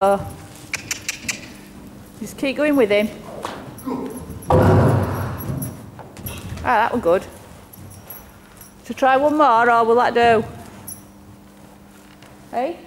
Oh. Just keep going with him. Ah, that one good. To try one more or will that do? Hey?